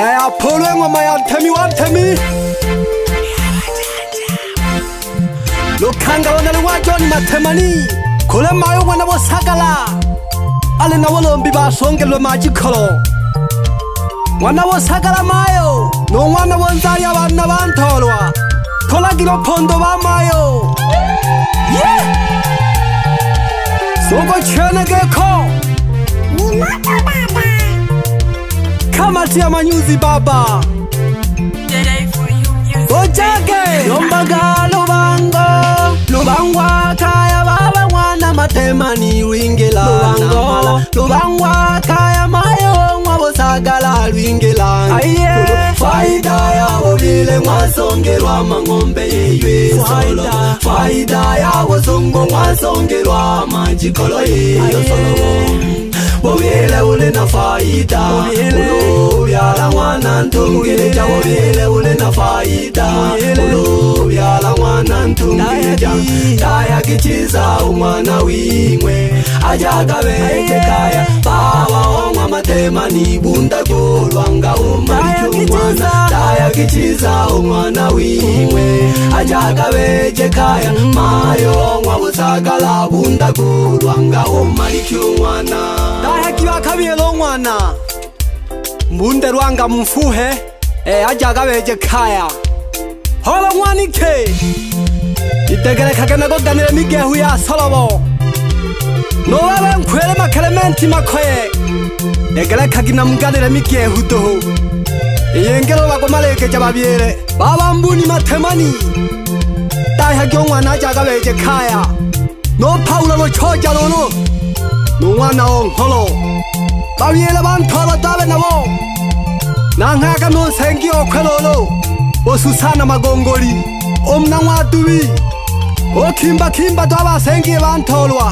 aphulwe ngoma yathemi wathemi lokhanga wa nga le wajon mathemani khule mayo ngwana vo sakala a le na volombi va swongelwe majikholo ngwana vo sakala mayo no ngwana vo ndzari ya vanna va ntholwa kholakilo phondo va mayo soko chwenekekho kamati ya manyuzi baba ojake lombagalo bango lubangwa kaya baba mwana matema ni wingelana lubangwa kaya mayo mwabosagala lwingelana faida ya bobile mwasongelwa mang'ombe yeywe solo faida ya bozungu mwasongelwa majikolo yeyo solo bobele ole na faida obyala mwana ntungeja bobele ole na faida obyala mwana ntungeja tayakiciza umwana wimwe ajagabekekaya bawa omwa matema ni bunda golwanga omalicho mwana tayakiciza umwana wimwe ajagabejekaya mm. mayo omwa busagala bunda golwanga omalicho mwana ke wa khabielo ngwana mbunte ru anga mfuhe e a jaaka beetse khaya holo ngwane khe itekele khakenako kanele migehu ya solobo no babe nkhwele makhelementi makhoye ekele khakinamukanele migehu toho eyengelo bako maleketša babiele ba bambuni mathemani tahakeo ngwana a jaaka beetse khaya no phaula lotshoja lono no ngwana o nkholo babuyela bantho abadabe nabo nangaka nosenki okhwelolo osusana makongoli omna ngwatubi okhimbakhimba to abasenki ebantholwa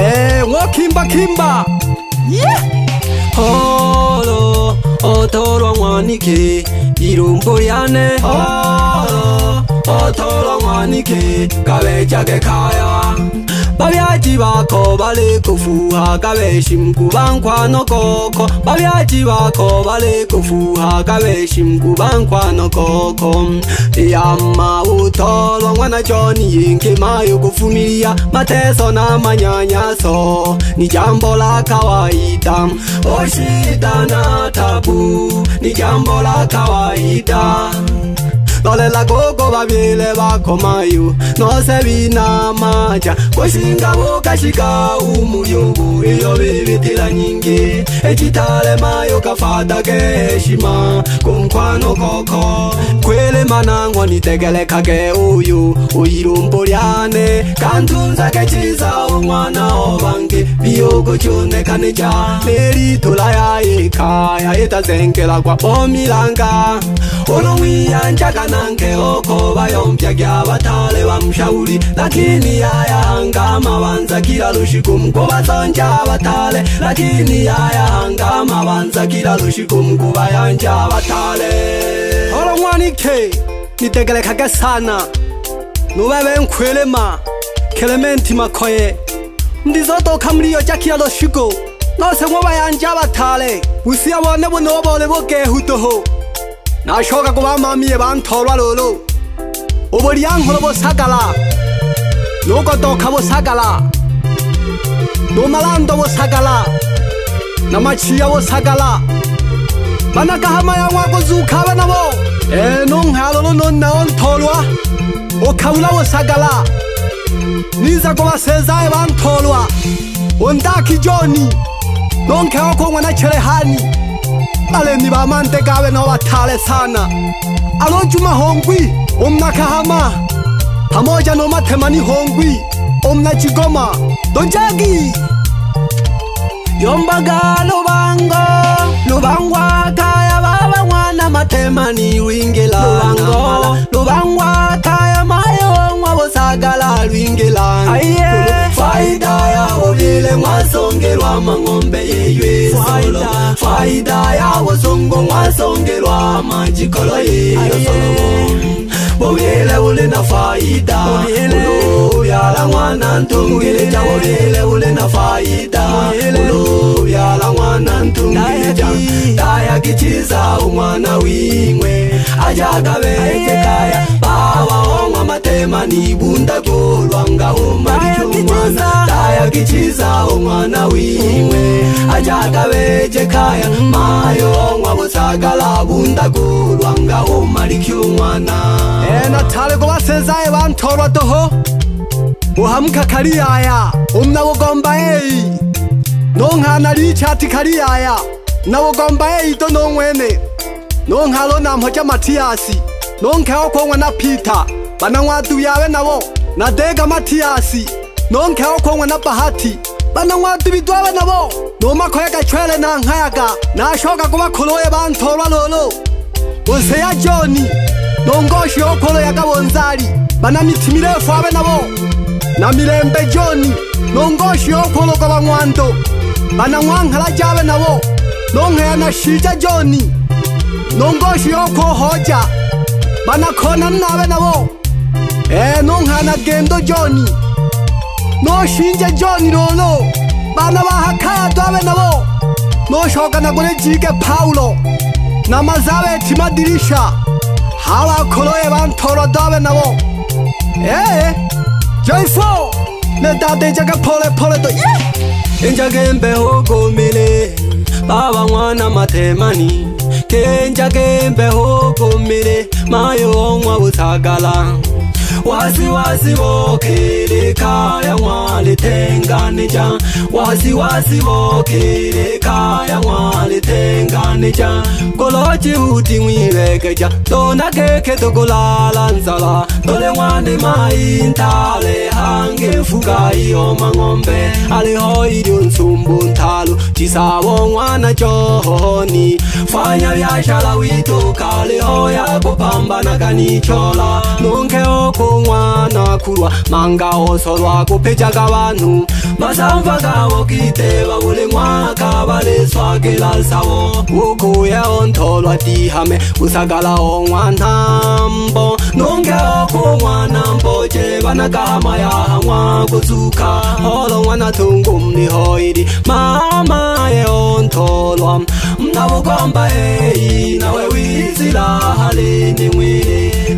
e ngokhimbakhimba holo otholwa ngwaniki irumbo lyane oh fotolo mwaniki kavejake kaya bavyaji vako vale kufuha kaveshi mkuvankwanokoko bavyaji vako vale kufuha kaveshi mkuvankwanokoko yama utolo mwana choni yinki mayo kufumilia mateso na manyanyaso ni jambo la kawaida oshida na tabu ni jambo la kawaida tolela koko vavile vakhomayo nosevina maja kuxingavuka xikawu muyungu iyo vivitila nyingi exitale mayo kafata ke exima kunkhwano koko kwele manangwa ni tekeleka ke uyu uyirumbu lyane kantunza ke chiza un'wana o vangi viyoko cunekani ja lelitula ya ekaya etazengela kwa omilanga unon'wiyanjakan nanke oko vayompyakya vatale vamshauri lakini yayahanga mavanza kila lushikumku vasonja vatale lakini yayahanga mavanza kila lushikumku vayanja vatale holo mwanike nitekelekakesana nuvavenkhwelema kelementi makhoye ndizotoka mliyo ja kila lushiku nose mwe vayanja vatale usiya vone vunovole vokehutoho nashoka kuva mami e vantho r w a lolo u b u l i y a n k h o l o b o s a k a l a n o k o t o k a vosakala n o m a l a n d o vosakala na machiya vosakala vana kahama yan'wa kuzukha vana vo e n o n g h a l o l o n o n n a o n t h o r w a ukhawula vosakala niza kuvasezaye v a n t h o r w a u n d a k i joni nonkhewa khon'we na c h e r e h a n i balemi ba mante kabe no bathale sana alotsu mahongwi omnakahama pamoja no mathemani hongwi omnachikoma donjagi yombaga lubango lubango akaya baba mwana mathemani wingelana lubango akaya mayongwa bosagala alwingelanifaida yavovile mwasongelwa mangombe yeywe solo faida yavo songo mwasongelwa majikolo yeyo solo vovile uli na faida uyala mwana ntungeleja vovile uli na faida uyala mwana ntungeleja daya kichiza umwana wimwe ajagaveke kaya tayakiciza omwana wimwe acatavecekaya mayo ngwavusagala bundagulwanga omalikiumwana enatale kovasezae vantolwa toho uhamukakaliyaya umnawogomba eyi nonghana licati kaliyaya nawogomba eyi to nomwene nonghalo namho ca matiyasi nonkeho konwa peter bananwadu yawe nabo na dega matiyasi nonkeho konwa na bahati bananwadu bidwawe nabo nomakoyaga chwele na nkayaga nashoka kubakoloye bantolwa lolo bose ya joni nongoshi yokolo yagabonzali bana mitimirefu e abe nabo na mirembe joni nongoshi yokolo gwabanwando bananwankala jabe nabo nonkeya na shija joni nongoshi yokohoja banakhona na nabo eh nongana gendo Johnny No shinja Johnny no lolo bana bahakhato No shoka na kule jike Paulo namazabe timadirisha hawa kholoye banthoro na nabo eh Me da de jaga pole pole to yeah injagembe ho gomile baba mwana mathemani kenja kembeho komire mayo onwa utagala wasiwasi vokile kaya mwalitenganija kolochi uti mwivekeja tona keke tokulala nzala tole mwane maintale hange fuka iyo mang'ombe aliho ilyo nsumbu ntala tisavo n'wana coni fanya vyaxala witoka lehoya kupambanaka ni chola nunkeo ku n'wana kulwa manga osolwa kupecaka vanhu masamva kavo kiteva vule n'waka valeswakela savo ukuya ontholwa tihame usagala o n'wanambo nunkeo ku n'wana mboce vana kama yaha n'wakusuka olo n'wana thungumni hoidi mama yeontolwa mnawukomba eyi nawe wisilahalini mwi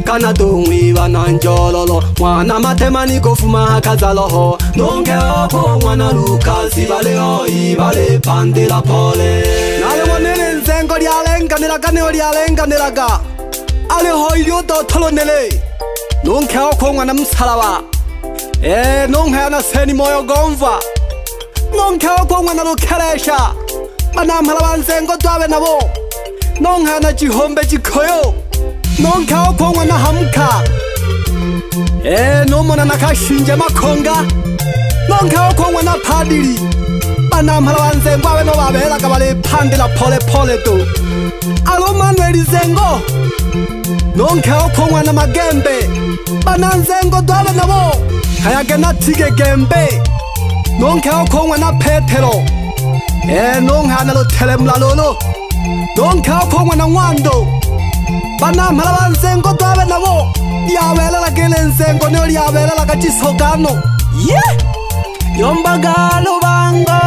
kana tongwi vana ndzololo mwana matemani kofumahakazaloho nonge oko mwana lukazi vale oyi vale pandela pole nalewonele nzengo lyalenganelaka neo lyalenganelaka aleho ilyototholonele nonkhe oko mwana msalava e eh, nonkhe yanaseni moyo gomva nonkhewakwa n'wana lo khelexa manamhala va ntsengo twave na vo nonghaya na xihombe xikhoyo nonkhewakwa n'wana hamkha e eh, no mona na kha xinje makhonga nonkhewakwa n'wana phadili vanamhala va ntsengo ave no vavelaka va le phandela pholepole to alo manweli ntsengo nonkhewakwa n'wana magembe va na ntsengo twave na vo khayake na thike gembe nongkhewa khongwa na phethelo e nonghana lothele mlalolo nongkhewa khongwa na ngwando banamhala ba nsengo twabe nabo liabelela kele nsengo neo liabelela ka tisokano ye yombaga lubango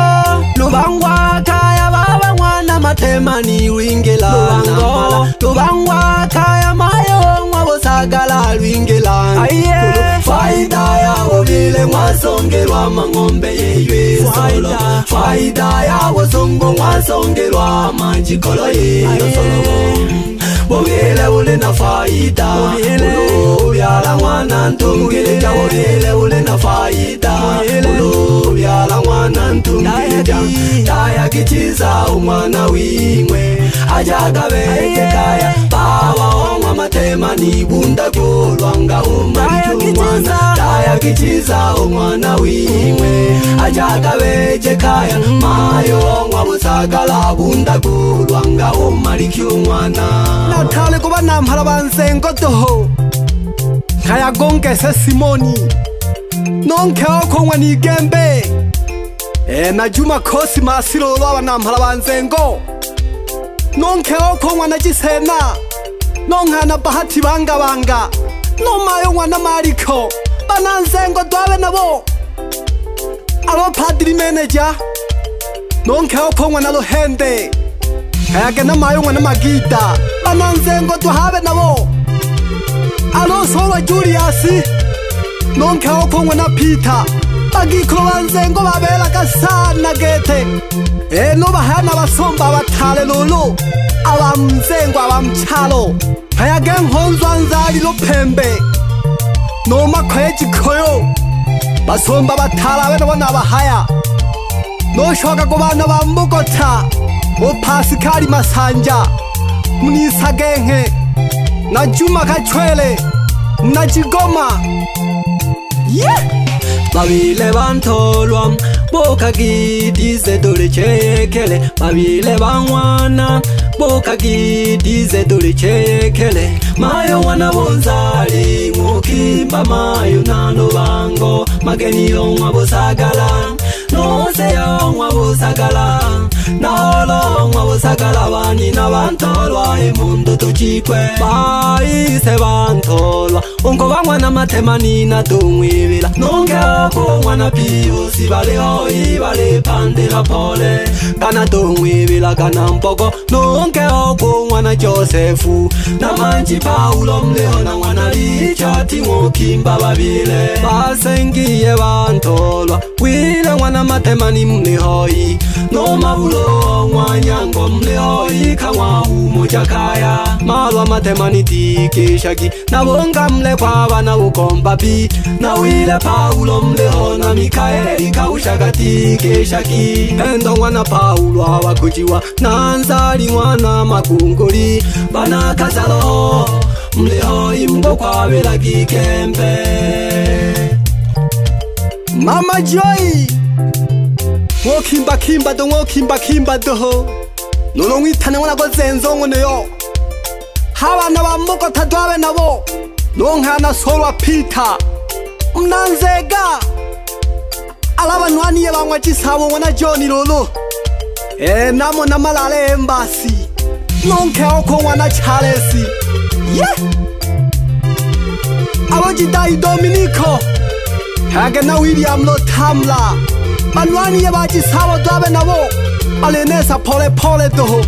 lubangwa khaya ba bangwana mathemani wingelaaubangwa khaya lakala lwingelani faida yavovile mwasongelwa mangombe yeywe solo faida yavozungu mwasongelwa majikolo yeyo solo vovile vule na faida uvyala mwana ntungilita vovile vule na faida uvyala mwana ntungilita dayakichiza umwana wimwe ajagaveke ikikiza umwana wimwe ajagabeje kaya mayo n'wa nkabusagala bundagurwa ngaho umariki umwana natale kuba nampara banzengodoho nkayagongese simoni nonkeho konywa nigembe e na juma kosi masilolo abanampara banzengo nonkeho konywa na gisena nonkana bahati bangabanga nomayo nkwa na mariko bana nsengo twabe nabo abo padri manager nonkhe ophongwa nalo hente ayake namayo ngwana magita bana nsengo twahabe nabo alosolwa julius nonkhe ophongwa na peter bakikhulo ba nsengo babela kasana kete eno bahana basomba abathale lolo aba msengo aba mtshalo ayake nkhonzwa nzali lophembe nomakhoyejikhoyo basomba bathala bene bona bahaya noshoka kubana bambukotha ophasikhali masanja mnisagenghe na juma kachwele na chigoma ye yeah! babile bantholwa bokagidizedolecheyekele babile bangwana bokagidizedolecheyekele mayo wana bonzali mukimba mayo nanobango mageni yongwa busagala noseyongwa busagala naolongwa busagala banina bantolwa imundu tucikwe baise bantolwa unko bangwana matemanina tunwibila nunge okungwa na piusi balioi balipandila pole kana tunwibila kana mpoko nunke okungwa na josefu na manji paulo mliona ngwana lichati mukimba babile basengiye bantolwa wile ngwana matemani mlihoi nomabulo mwanyango mleoyika mwahu mojakaya malwa matemanitikishaki nawonga mle kwava na ukombapi nawile paulo mleona mikaeli kaushakatikishaki endo mwana paulo awakuciwa na anzali mwana makunguli bana kazalo mleoyi mgo kwavila kikembe mama joi wokhimba khimba do wokhimba khimba doho nono ngwithane ngona kozenzo ngoneyo habana ba moko thatu abe nabo nonkhana solwa pita mnanzega alaba nwani ye bangwa chisabo ngona joni lolo e namo namalale embasi nonkhe okho ngwana chalesi ye abojidai dominico hage na william lo tamla balwani ye batsi sabo twabe nabo balinesa pholephole toho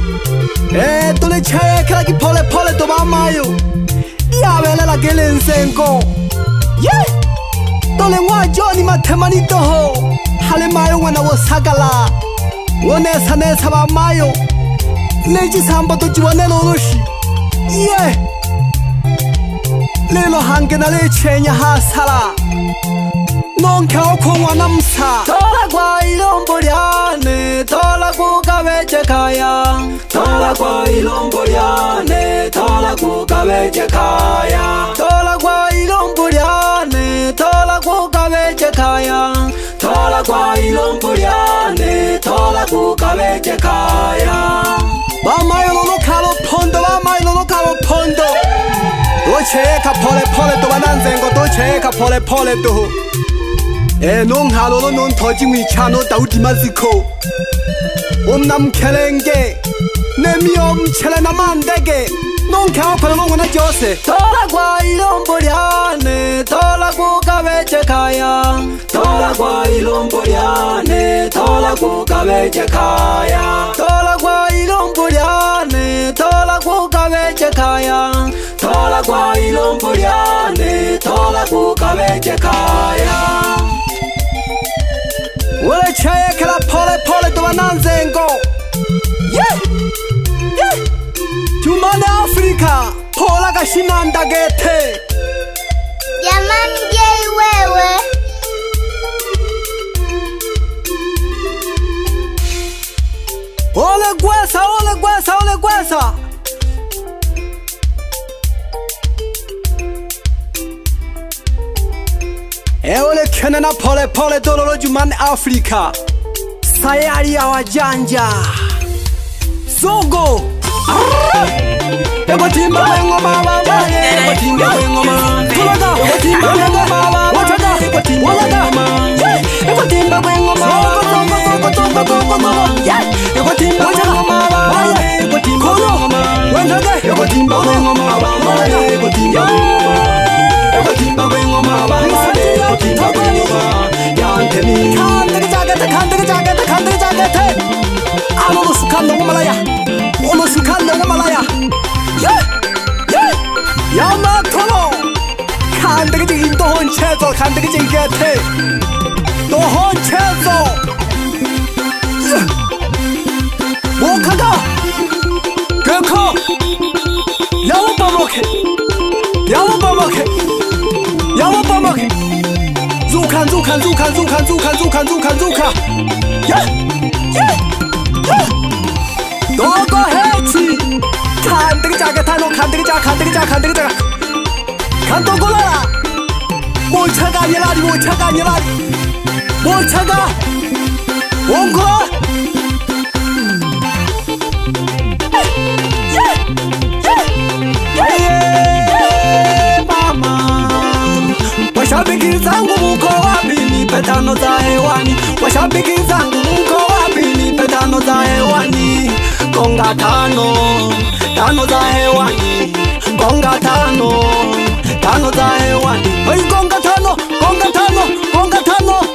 eh, e tulitchekela ki pholephole to ba mayo iabelela ke lensenko ye tolengwa joni mathemani toho hale mayo ngwana wo sakala wo nesanesa ba mayo lechisambo to tsiboneloloxi ye lelo hanke na le tshenya ha sala nonke okhungwa namsa thola kwa ilombo lyane thola kukavecekaya thola kwa ilombo lyane thola kukavecekaya thola kwa ilombo lyane thola kukavecekaya thola kwa ilombo lyane thola kukavecekaya bamayolo lokalo phondo bamayolo lokalo phondo docheka phole phole tuba na nzengo docheka phole phole tu enonghalolo eh, nonthoti ngoitlhano taudi masikho omnamkhelenke nemio mtshelena mandeke nonkhe aphela mongwena jose thola kwa ilombo lyane thola kukabece khaya thola kwa ilombo lyane thola kukabece khaya thola kwa ilombo lyane thola kukabece khaya thola kwa ilombo lyane thola kukabece khaya ulichayekela polepole tova na nzengo tumane afrika pola kaxinandagete yamani jei wewe ole gwesa ole gwesa ole gwesa ewo lekhenena pholephole dolo lojumani afrika sayali awajanja zogo Yeah. पकी ना बनी ज्ञान देनी खान तेरे जागत खान तेरे जागत खान तेरे जागत आलो लो सुखान लो मलाया ओलो सुखान लो मलाया ये ये यामा थोलो खान तेरे जी इंदो होन छेजो खान तेरे जी गेथे दो होन छेजो वो खदा देखो यामा पमोके यामा पमोके 山パマ 조카 조카 조카 조카 조카 조카 조카 조카 야야 너도 해치 간들이 자가 타노 간들이 자 간들이 자 간들이 자 간도 골라 뭘 차가 얘라니 뭘 차가 얘라니 뭘 차가 원고라 mashabiki zangu mko wapi nipe tano za hewani konga tano tano za hewani konga tano tano za hewani hey, konga tano konga tano konga tano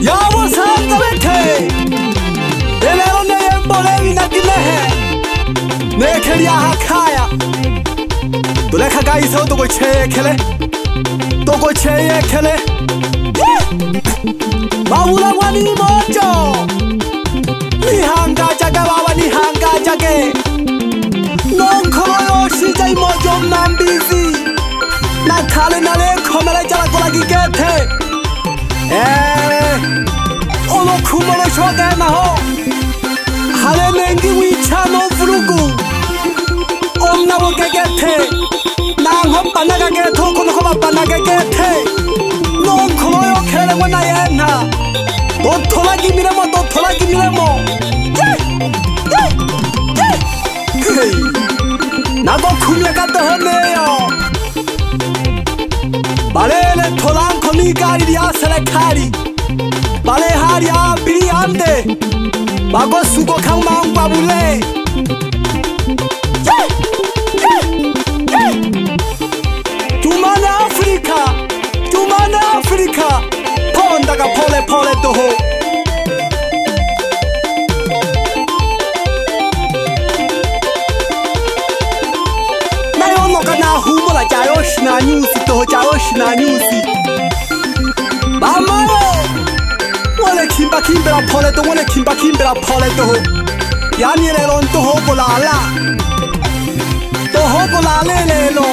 yawosagawete elelo neyembolevina kilehe nekeliahakaya tuleka gaiseo tukucheyekele tukucheyekele yeah! বাবুরা মানি মঞ্চ নিহাঙ্গা জাগে বাবা নিহাঙ্গা জাগে নখয় ওসি যাই মজম নাম বিজি না খালে নালে খমেলে চালা কোলা কি কেথে এ ওলো খুমলে সগে না হো হালে নেঙ্গি উইছা নো ফুরুকু ওম নাবো কে কেথে নাম হম পানাগা কে থো কোন খবা পানাগা কেথে নখ othola-ke imiremo othola-ke imiremo nakokhunywe katohomeyo balele tholankho niikali lyaselekhali balehali ambiliyande bakosuko khaumaangwabule nyusi toho cha oshi na nyusi kimba kimbe la pole toho wone kimbakimbela phole toho yani lelo ntoho bolala toho bolale lelo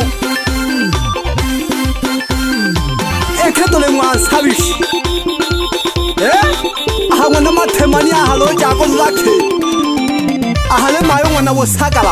ekhetole ngwansabishi aha ngwana mathemane aha matemani ahalo jago aha Ahale mayo wana ngwana bosakala